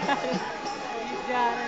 you got it.